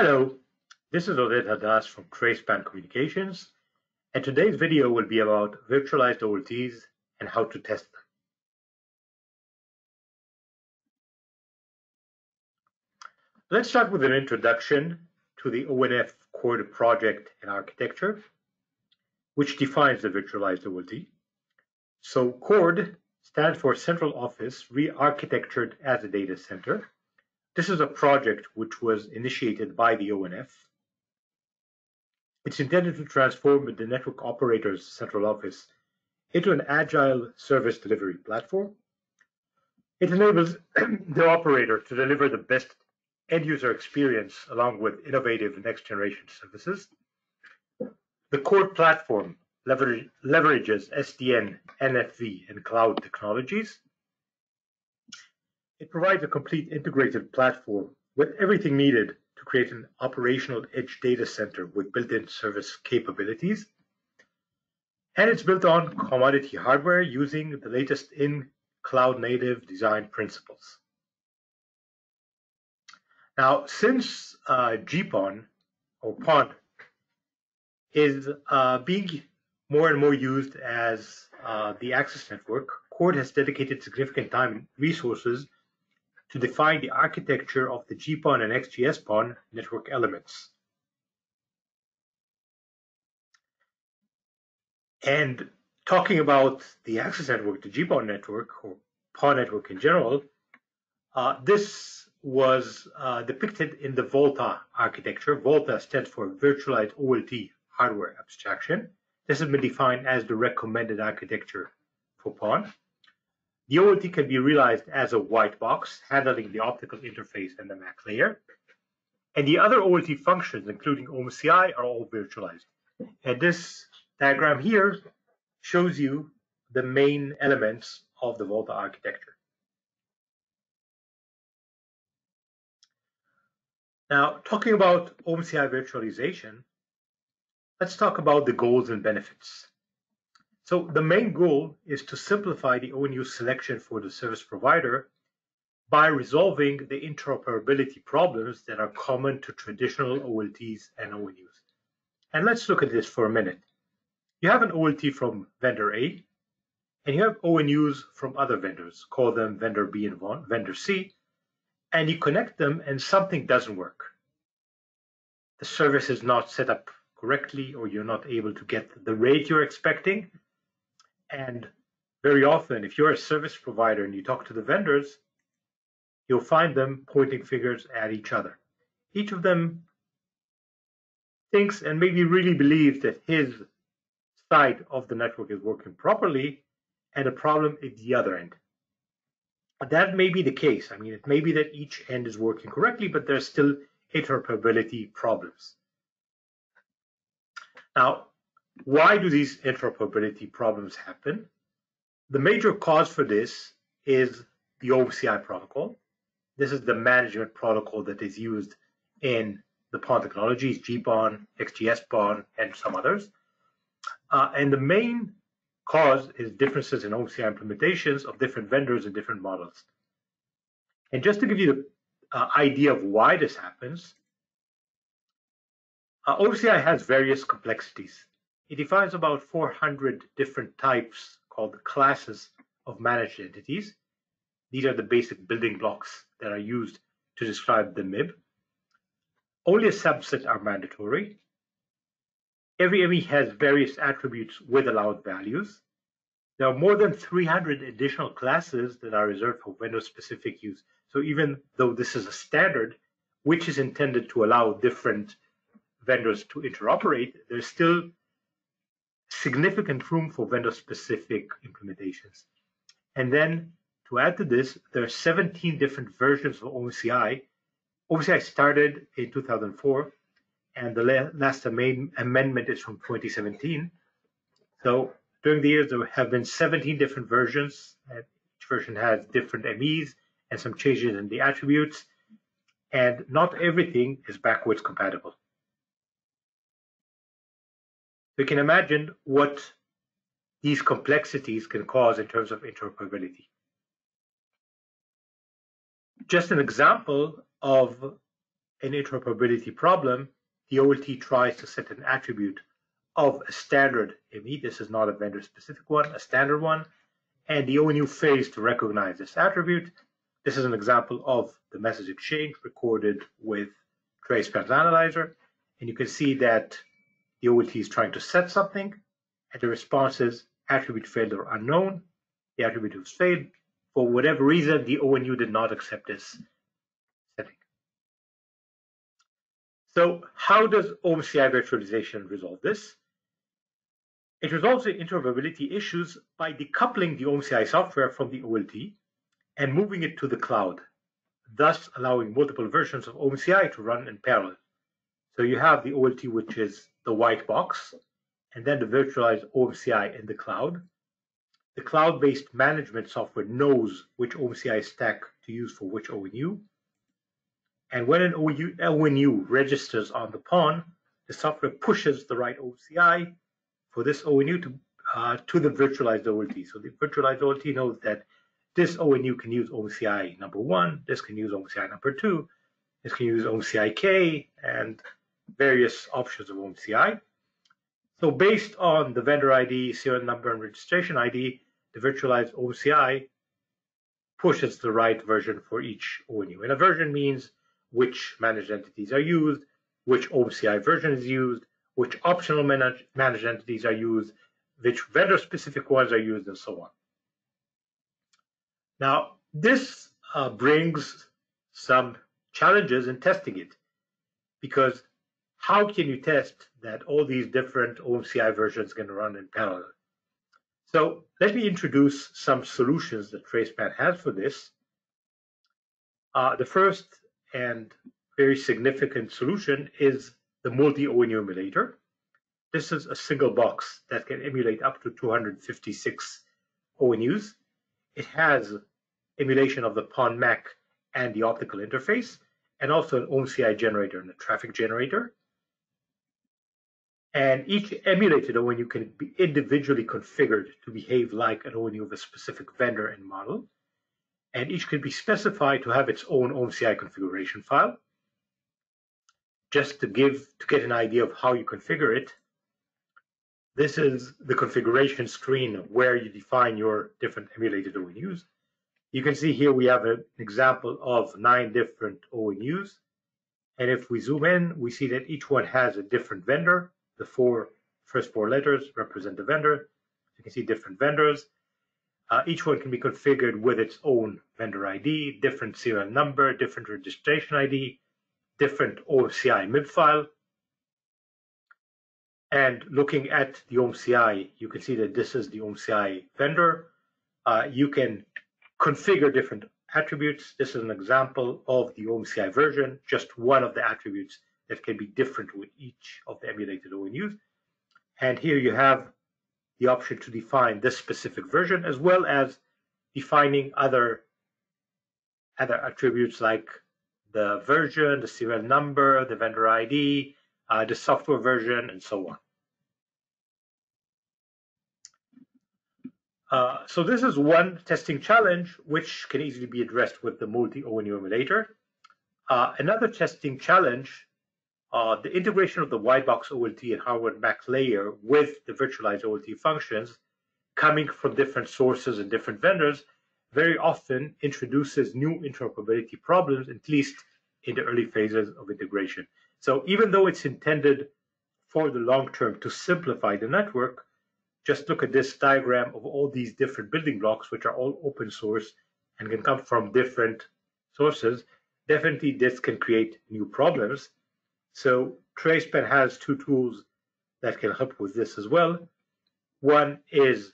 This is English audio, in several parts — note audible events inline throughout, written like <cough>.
Hello, this is Oded Hadas from TraceSpan Communications, and today's video will be about virtualized OLTs and how to test them. Let's start with an introduction to the ONF CORD project and architecture, which defines the virtualized OLT. So CORD stands for Central Office Re-Architectured as a Data Center. This is a project which was initiated by the ONF. It's intended to transform the network operator's central office into an agile service delivery platform. It enables <clears throat> the operator to deliver the best end user experience along with innovative next generation services. The CORD platform leverage, leverages SDN, NFV, and cloud technologies. It provides a complete integrated platform with everything needed to create an operational edge data center with built-in service capabilities. And it's built on commodity hardware using the latest in cloud native design principles. Now, since uh, GPON or PON is uh, being more and more used as uh, the access network, CORD has dedicated significant time and resources to define the architecture of the GPON and XGS-PON network elements. And talking about the access network, the GPON network, or PON network in general, uh, this was uh, depicted in the VOLTHA architecture. VOLTHA stands for Virtualized OLT Hardware Abstraction. This has been defined as the recommended architecture for PON. The OLT can be realized as a white box, handling the optical interface and the MAC layer. And the other OLT functions, including OMCI, are all virtualized. And this diagram here shows you the main elements of the VOLTHA architecture. Now, talking about OMCI virtualization, Let's talk about the goals and benefits. So the main goal is to simplify the ONU selection for the service provider by resolving the interoperability problems that are common to traditional OLTs and ONUs. And let's look at this for a minute. You have an OLT from vendor A, and you have ONUs from other vendors, call them vendor B and vendor C, and you connect them and something doesn't work. The service is not set up correctly or you're not able to get the rate you're expecting. And very often, if you're a service provider and you talk to the vendors, you'll find them pointing fingers at each other. Each of them thinks and maybe really believes that his side of the network is working properly and the problem is the other end. That may be the case. I mean, it may be that each end is working correctly, but there's still interoperability problems. Now, why do these interoperability problems happen? The major cause for this is the OMCI protocol. This is the management protocol that is used in the PON technologies, GPON, XGS-PON, and some others. Uh, and the main cause is differences in OMCI implementations of different vendors and different models. And just to give you the uh, idea of why this happens, uh, OMCI has various complexities. It defines about 400 different types called classes of managed entities. These are the basic building blocks that are used to describe the MIB. Only a subset are mandatory. Every ME has various attributes with allowed values. There are more than 300 additional classes that are reserved for vendor-specific use. So even though this is a standard, which is intended to allow different vendors to interoperate, there's still significant room for vendor-specific implementations. And then to add to this, there are 17 different versions of OMCI. OMCI started in 2004, and the last main amendment is from 2017. So during the years, there have been 17 different versions. Each version has different MEs and some changes in the attributes, and not everything is backwards compatible. We can imagine what these complexities can cause in terms of interoperability. Just an example of an interoperability problem, the OLT tries to set an attribute of a standard ME. This is not a vendor specific one, a standard one. And the ONU fails to recognize this attribute. This is an example of the message exchange recorded with TraceSpan's analyzer. And you can see that the OLT is trying to set something, and the response is attribute failed or unknown. The attribute was failed. For whatever reason, the ONU did not accept this setting. So how does OMCI virtualization resolve this? It resolves the interoperability issues by decoupling the OMCI software from the OLT and moving it to the cloud, thus allowing multiple versions of OMCI to run in parallel. So you have the OLT, which is the white box, and then the virtualized OMCI in the cloud. The cloud-based management software knows which OMCI stack to use for which ONU. And when an ONU registers on the PON, the software pushes the right OMCI for this ONU to, uh, to the virtualized OLT. So the virtualized OLT knows that this ONU can use OMCI number one, this can use OMCI number two, this can use OMCI K, and various options of OMCI. So based on the vendor ID, serial number, and registration ID, the virtualized OMCI pushes the right version for each ONU. And a version means which managed entities are used, which OMCI version is used, which optional manage, managed entities are used, which vendor-specific ones are used, and so on. Now, this uh, brings some challenges in testing it, because how can you test that all these different OMCI versions can run in parallel? So let me introduce some solutions that TraceSpan has for this. Uh, the first and very significant solution is the multi-ONU emulator. This is a single box that can emulate up to 256 ONUs. It has emulation of the PON MAC and the optical interface, and also an OMCI generator and a traffic generator. And each emulated ONU can be individually configured to behave like an ONU of a specific vendor and model. And each can be specified to have its own OMCI configuration file just to give to get an idea of how you configure it, this is the configuration screen where you define your different emulated ONUs. You can see here we have an example of nine different ONUs. And if we zoom in, we see that each one has a different vendor. The four first four letters represent the vendor. You can see different vendors. Uh, each one can be configured with its own vendor ID, different serial number, different registration ID, different OMCI MIB file. And looking at the OMCI, you can see that this is the OMCI vendor. Uh, you can configure different attributes. This is an example of the OMCI version, just one of the attributes that can be different with each of the emulated ONUs. And here you have the option to define this specific version as well as defining other other attributes like the version, the serial number, the vendor ID, uh, the software version, and so on. Uh, so this is one testing challenge which can easily be addressed with the multi-ONU emulator. Uh, another testing challenge, uh, the integration of the white box OLT and hardware MAC layer with the virtualized OLT functions coming from different sources and different vendors very often introduces new interoperability problems, at least in the early phases of integration. So even though it's intended for the long term to simplify the network, just look at this diagram of all these different building blocks, which are all open source and can come from different sources. Definitely, this can create new problems. So TraceSpan has two tools that can help with this as well. One is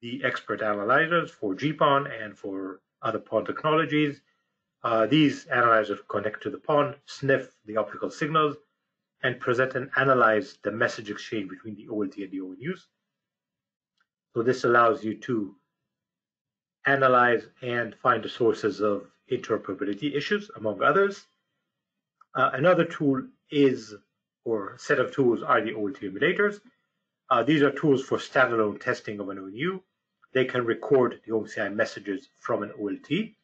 the expert analyzers for GPON and for other PON technologies. Uh, these analyzers connect to the PON, sniff the optical signals, and present and analyze the message exchange between the OLT and the ONUs. So this allows you to analyze and find the sources of interoperability issues, among others. Uh, another tool is, or set of tools are the OLT emulators. Uh, these are tools for standalone testing of an ONU. They can record the OMCI messages from an OLT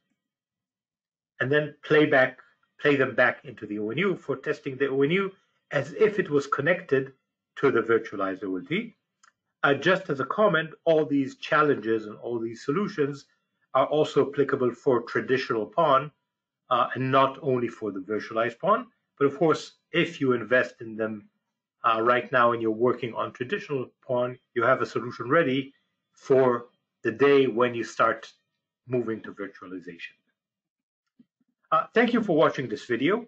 and then play back play them back into the ONU for testing the ONU as if it was connected to the virtualized OLT. Uh, just as a comment, all these challenges and all these solutions are also applicable for traditional PON uh, and not only for the virtualized PON. But of course, if you invest in them uh, right now and you're working on traditional PON, you have a solution ready for the day when you start moving to virtualization. Uh, thank you for watching this video.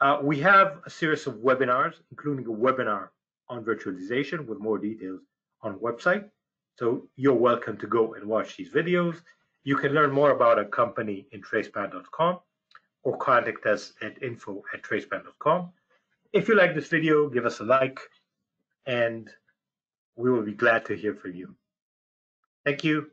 Uh, we have a series of webinars, including a webinar on virtualization with more details on website. So you're welcome to go and watch these videos. You can learn more about our company in tracespan.com or contact us at info at tracespan.com. If you like this video, give us a like and we will be glad to hear from you. Thank you.